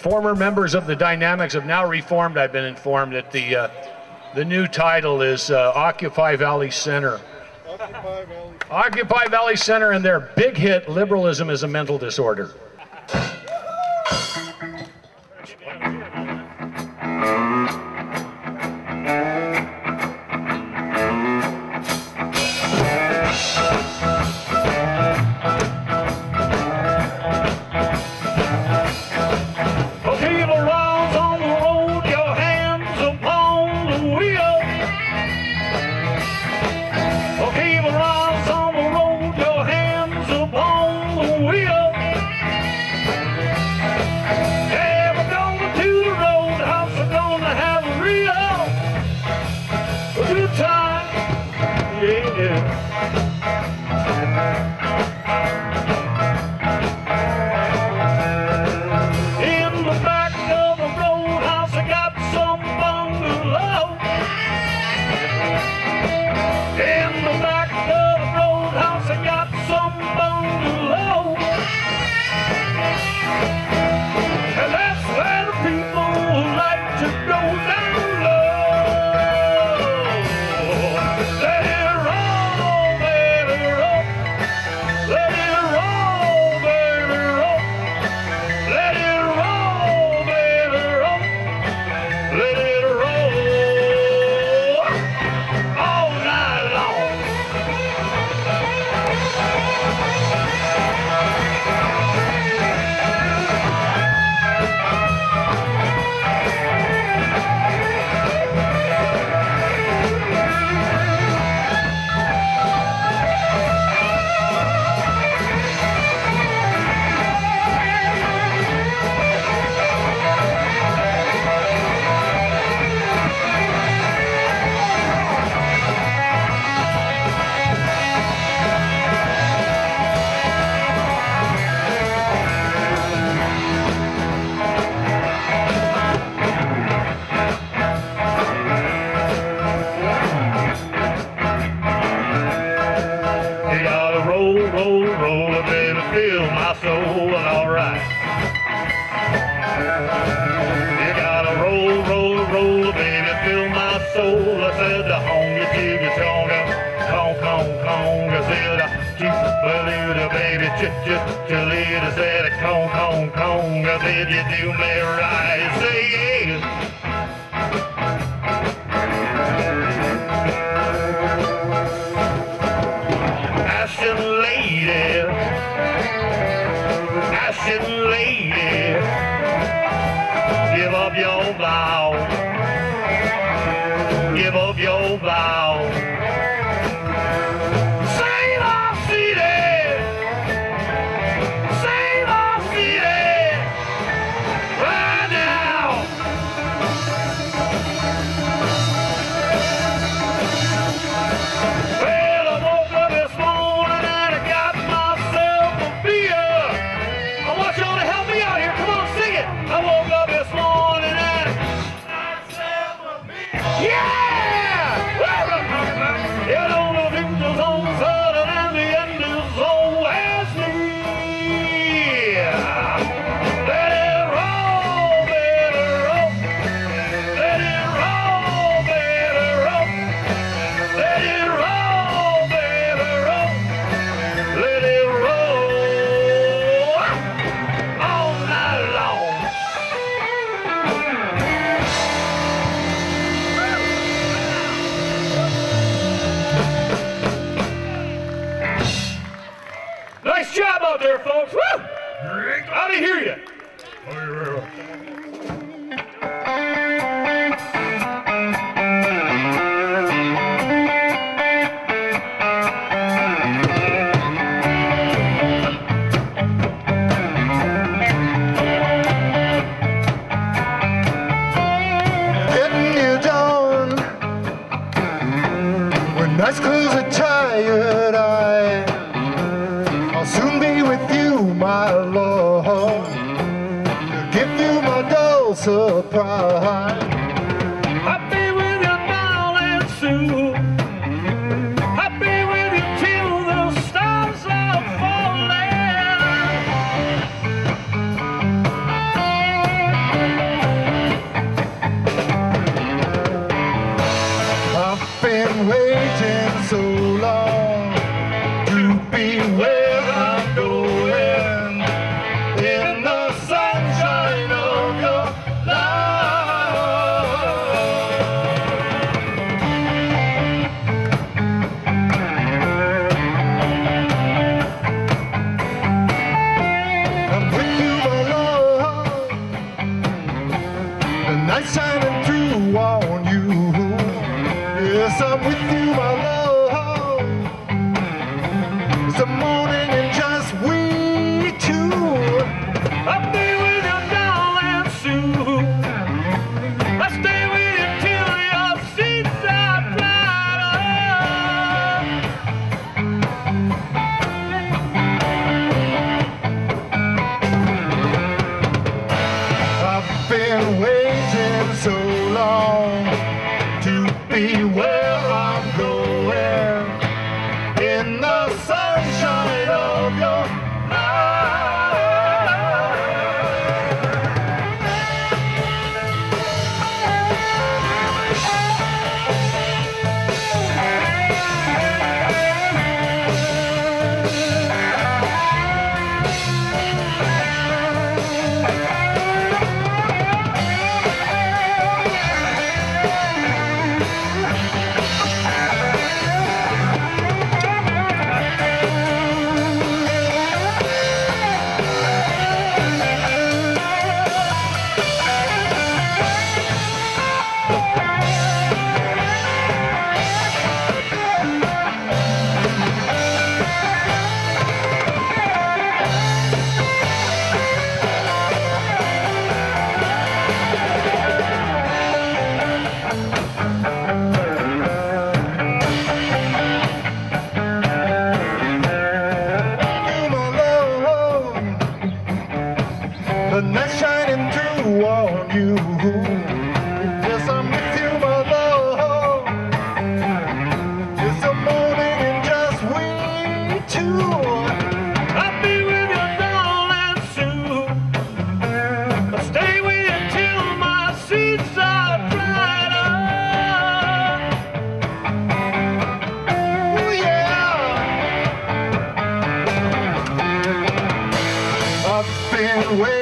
former members of the Dynamics have now reformed. I've been informed that the uh, the new title is uh, Occupy Valley Center. Occupy Valley. Occupy Valley Center and their big hit, Liberalism is a Mental Disorder. baby, Ch-ch-Chalita said, con con Kong, I said, you do me right, say yes. Ashen lady, ashen lady, give up your vow. Yeah! Nice job out there, folks. Woo! Out of here, you. surprise. With you, my love. It's the morning been